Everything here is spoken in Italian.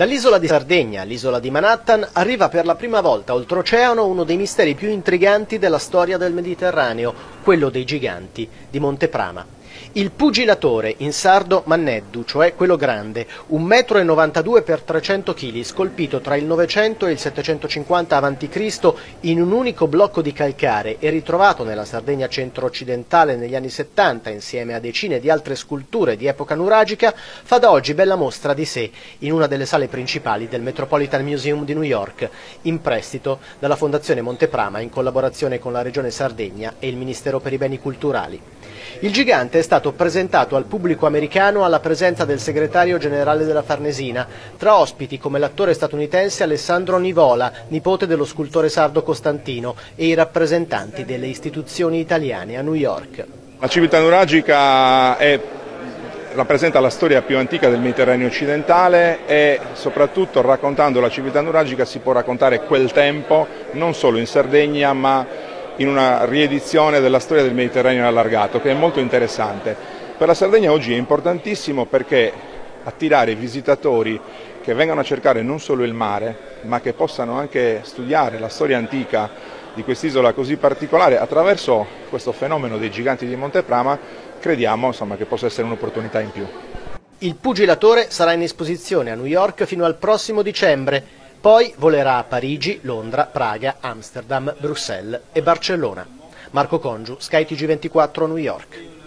Dall'isola di Sardegna all'isola di Manhattan arriva per la prima volta oltreoceano uno dei misteri più intriganti della storia del Mediterraneo, quello dei giganti di Monteprama. Il pugilatore, in sardo Manneddu, cioè quello grande, 1,92 m per 300 kg, scolpito tra il 900 e il 750 a.C. in un unico blocco di calcare e ritrovato nella Sardegna centro-occidentale negli anni 70 insieme a decine di altre sculture di epoca nuragica, fa da oggi bella mostra di sé in una delle sale principali del Metropolitan Museum di New York, in prestito dalla Fondazione Monteprama in collaborazione con la Regione Sardegna e il Ministero per i Beni Culturali. Il gigante è stato presentato al pubblico americano alla presenza del segretario generale della Farnesina, tra ospiti come l'attore statunitense Alessandro Nivola, nipote dello scultore sardo Costantino, e i rappresentanti delle istituzioni italiane a New York. La civiltà nuragica è, rappresenta la storia più antica del Mediterraneo occidentale e soprattutto raccontando la civiltà nuragica si può raccontare quel tempo non solo in Sardegna ma in una riedizione della storia del Mediterraneo allargato che è molto interessante. Per la Sardegna oggi è importantissimo perché attirare visitatori che vengano a cercare non solo il mare ma che possano anche studiare la storia antica di quest'isola così particolare attraverso questo fenomeno dei giganti di Monteprama crediamo insomma, che possa essere un'opportunità in più. Il pugilatore sarà in esposizione a New York fino al prossimo dicembre poi volerà a Parigi, Londra, Praga, Amsterdam, Bruxelles e Barcellona. Marco Congiu, Sky TG24 New York.